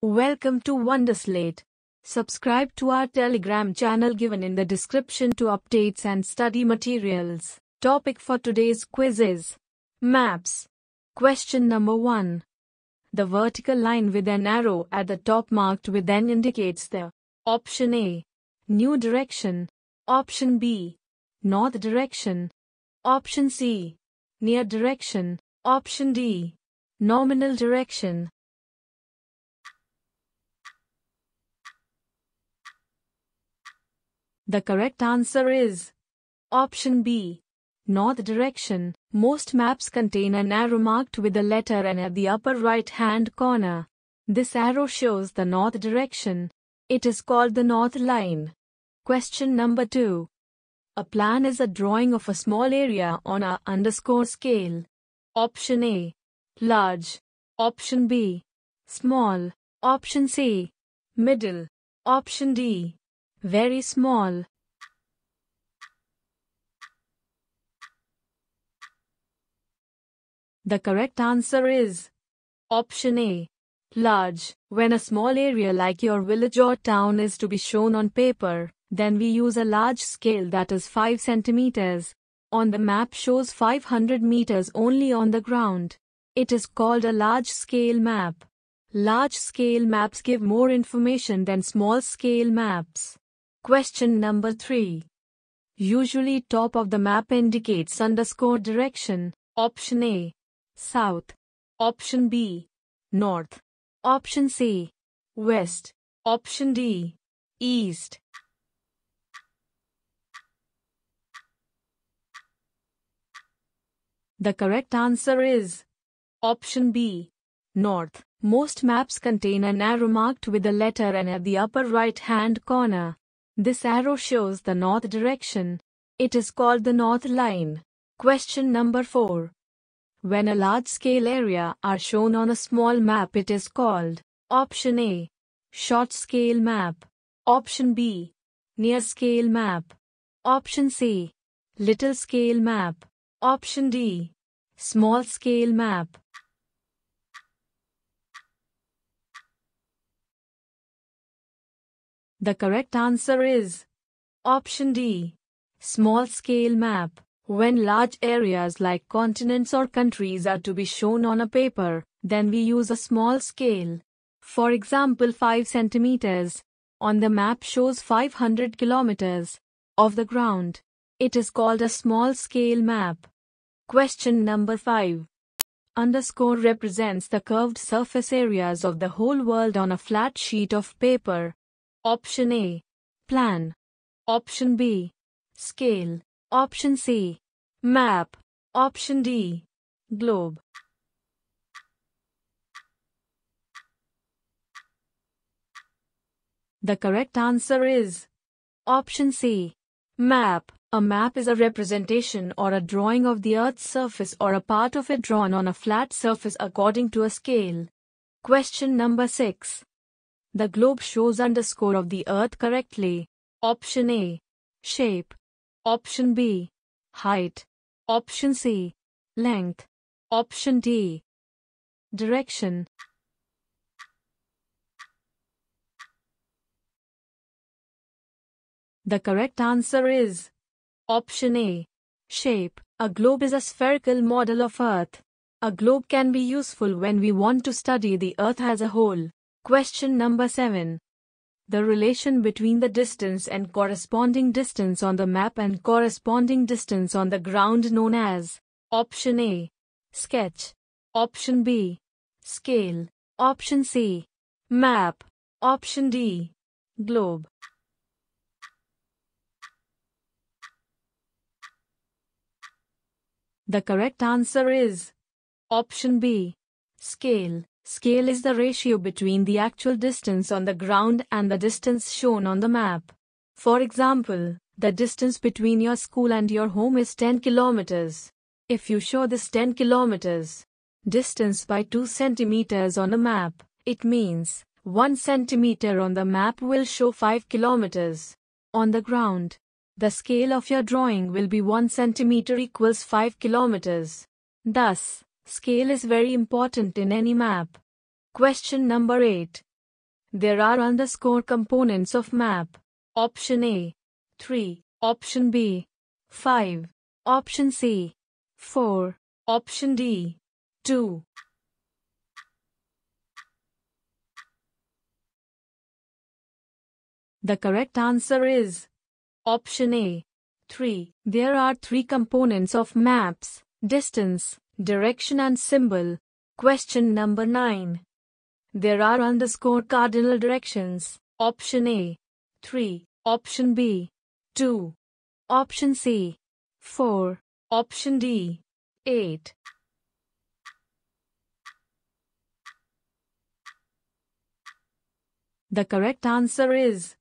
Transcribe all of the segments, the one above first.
Welcome to Wonderslate. Subscribe to our Telegram channel given in the description to updates and study materials. Topic for today's quiz is Maps. Question number 1. The vertical line with an arrow at the top marked with N indicates the option A. New direction. Option B. North direction. Option C. Near direction. Option D. Nominal direction. The correct answer is option B. North direction. Most maps contain an arrow marked with the letter N at the upper right hand corner. This arrow shows the north direction. It is called the north line. Question number 2. A plan is a drawing of a small area on a underscore scale. Option A. Large. Option B. Small. Option C. Middle. Option D. Very small. The correct answer is option A. Large. When a small area like your village or town is to be shown on paper, then we use a large scale that is 5 centimeters. On the map shows 500 meters only on the ground. It is called a large scale map. Large scale maps give more information than small scale maps. Question number 3. Usually top of the map indicates underscore direction. Option A. South. Option B. North. Option C. West. Option D. East. The correct answer is option B. North. Most maps contain an arrow marked with the letter N at the upper right hand corner. This arrow shows the north direction. It is called the north line. Question number 4. When a large scale area are shown on a small map it is called Option A. Short scale map. Option B. Near scale map. Option C. Little scale map. Option D. Small scale map. The correct answer is option D. Small scale map. When large areas like continents or countries are to be shown on a paper, then we use a small scale. For example 5 centimeters. On the map shows 500 kilometers of the ground. It is called a small scale map. Question number 5. Underscore represents the curved surface areas of the whole world on a flat sheet of paper. Option A. Plan. Option B. Scale. Option C. Map. Option D. Globe. The correct answer is option C. Map. A map is a representation or a drawing of the Earth's surface or a part of it drawn on a flat surface according to a scale. Question number 6. The globe shows underscore of the Earth correctly. Option A. Shape. Option B. Height. Option C. Length. Option D. Direction. The correct answer is option A. Shape. A globe is a spherical model of Earth. A globe can be useful when we want to study the Earth as a whole. Question number 7. The relation between the distance and corresponding distance on the map and corresponding distance on the ground known as Option A. Sketch. Option B. Scale. Option C. Map. Option D. Globe. The correct answer is option B. Scale. Scale is the ratio between the actual distance on the ground and the distance shown on the map. For example, the distance between your school and your home is 10 kilometers. If you show this 10 kilometers distance by 2 centimeters on a map, it means 1 centimeter on the map will show 5 kilometers on the ground. The scale of your drawing will be 1 centimeter equals 5 kilometers. Thus, scale is very important in any map. Question number 8. There are underscore components of map. Option A 3. Option B 5. Option C 4. Option D 2. The correct answer is option A 3. There are three components of maps distance, direction, and symbol. Question number 9. There are underscore cardinal directions. Option A 3. Option B 2. Option C 4. Option D 8. The correct answer is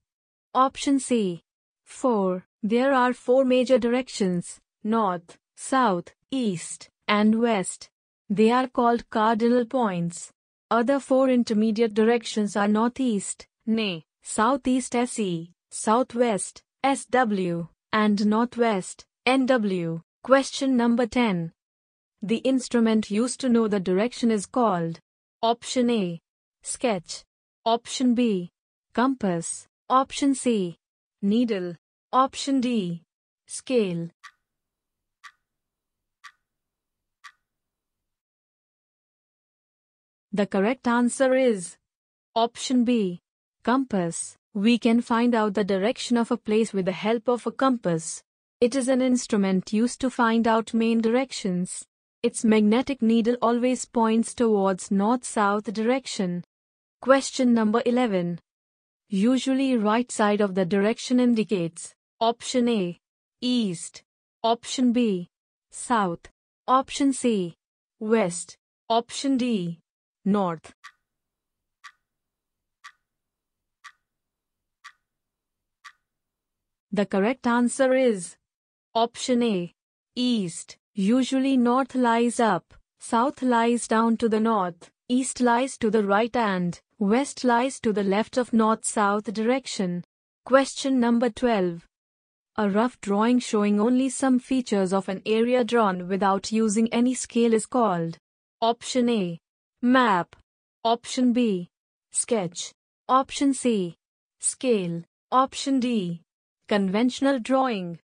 option C 4. There are four major directions north, south, east, and west. They are called cardinal points. Other four intermediate directions are northeast, NE, southeast SE, southwest, SW, and northwest, NW. Question number 10. The instrument used to know the direction is called Option A. Sketch. Option B. Compass. Option C. Needle. Option D. Scale. The correct answer is option B. Compass. We can find out the direction of a place with the help of a compass. It is an instrument used to find out main directions. Its magnetic needle always points towards north-south direction. Question number 11. Usually right side of the direction indicates option A, east, option B, south, option C, west, option D, north. The correct answer is option A, east. Usually north lies up, south lies down to the north, east lies to the right and west lies to the left of north-south direction. Question number 12. A rough drawing showing only some features of an area drawn without using any scale is called Option A. Map. Option B. Sketch. Option C. Scale. Option D. Conventional drawing.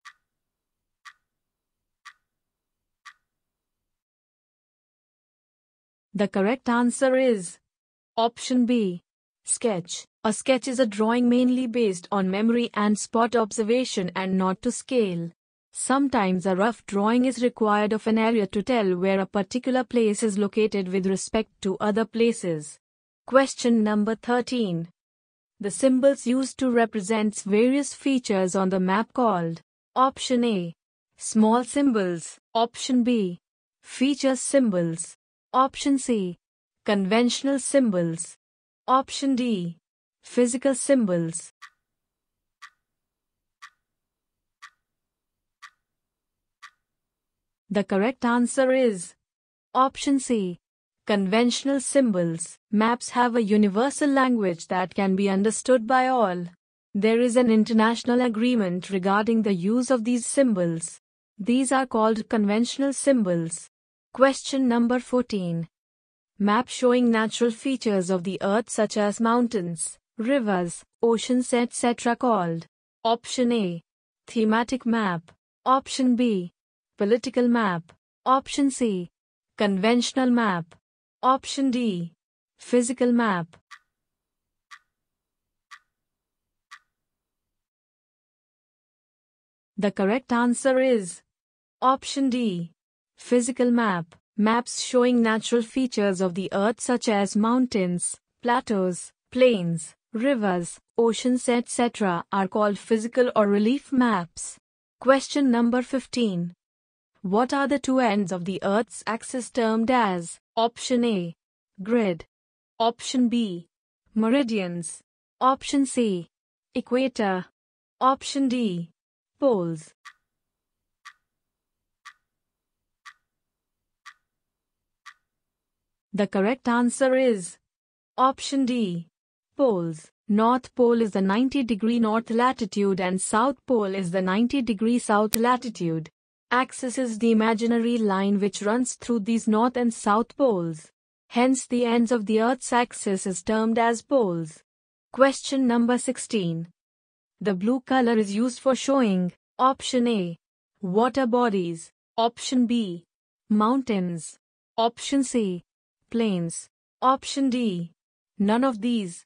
The correct answer is option B. Sketch. A sketch is a drawing mainly based on memory and spot observation and not to scale. Sometimes a rough drawing is required of an area to tell where a particular place is located with respect to other places. Question number 13. The symbols used to represent various features on the map called Option A. Small symbols. Option B. Feature symbols. Option C. Conventional symbols. Option D. Physical symbols. The correct answer is option C. Conventional symbols. Maps have a universal language that can be understood by all. There is an international agreement regarding the use of these symbols. These are called conventional symbols. Question number 14. Map showing natural features of the earth such as mountains, rivers, oceans etc. called Option A. Thematic map. Option B. Political map. Option C. Conventional map. Option D. Physical map. The correct answer is Option D. Physical map. Maps showing natural features of the earth such as mountains, plateaus, plains, rivers, oceans etc. are called physical or relief maps. Question number 15. What are the two ends of the Earth's axis termed as Option A. Grid. Option B. Meridians. Option C. Equator. Option D. Poles. The correct answer is Option D. Poles. North Pole is the 90 degree north latitude and South Pole is the 90 degree south latitude axis is the imaginary line which runs through these north and south poles. Hence the ends of the Earth's axis is termed as poles. Question number 16. The blue color is used for showing option A. Water bodies. Option B. Mountains. Option C. Plains. Option D. None of these.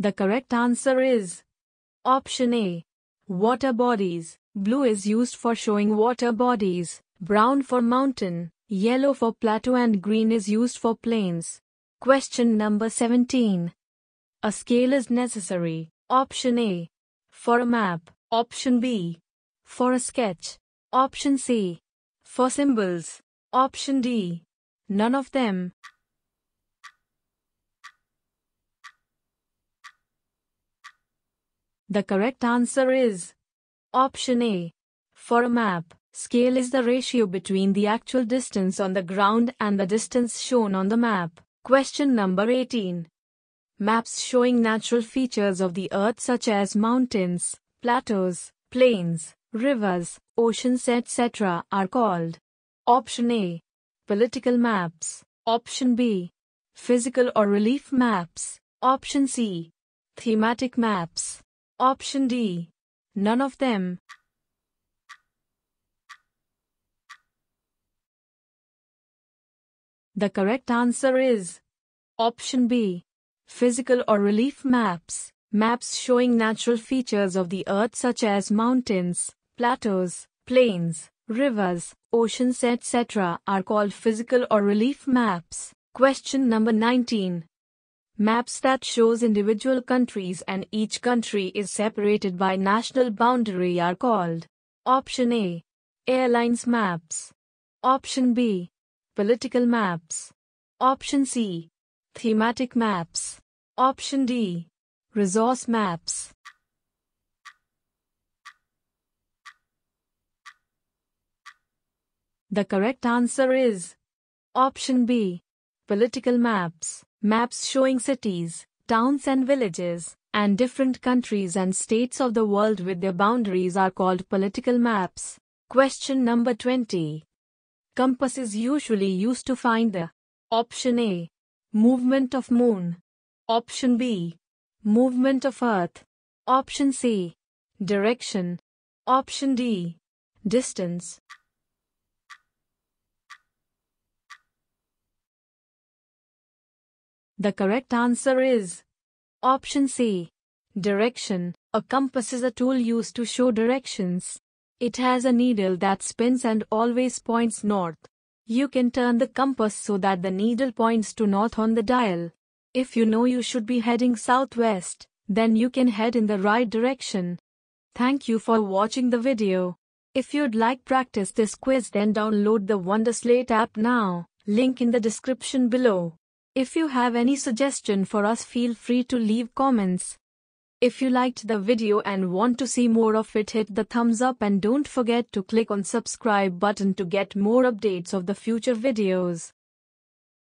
The correct answer is option A. Water bodies. Blue is used for showing water bodies, brown for mountain, yellow for plateau and green is used for plains. Question number 17. A scale is necessary. Option A. For a map. Option B. For a sketch. Option C. For symbols. Option D. None of them. The correct answer is option A. For a map, scale is the ratio between the actual distance on the ground and the distance shown on the map. Question number 18. Maps showing natural features of the earth such as mountains, plateaus, plains, rivers, oceans etc. are called Option A. Political maps. Option B. Physical or relief maps. Option C. Thematic maps. Option D. None of them. The correct answer is Option B. Physical or relief maps. Maps showing natural features of the earth such as mountains, plateaus, plains, rivers, oceans etc. are called physical or relief maps. Question number 19. Maps that shows individual countries and each country is separated by national boundary are called Option A. Airlines maps. Option B. Political maps. Option C. Thematic maps. Option D. Resource maps. The correct answer is Option B. Political maps. Maps showing cities, towns and villages, and different countries and states of the world with their boundaries are called political maps. Question number 20. Compass is usually used to find the Option A. Movement of moon. Option B. Movement of earth. Option C. Direction. Option D. Distance. The correct answer is option C. Direction. A compass is a tool used to show directions. It has a needle that spins and always points north. You can turn the compass so that the needle points to north on the dial. If you know you should be heading southwest, then you can head in the right direction. Thank you for watching the video. If you'd like practice this quiz then download the Wonderslate app now, link in the description below. If you have any suggestion for us feel free to leave comments. If you liked the video and want to see more of it hit the thumbs up and don't forget to click on subscribe button to get more updates of the future videos.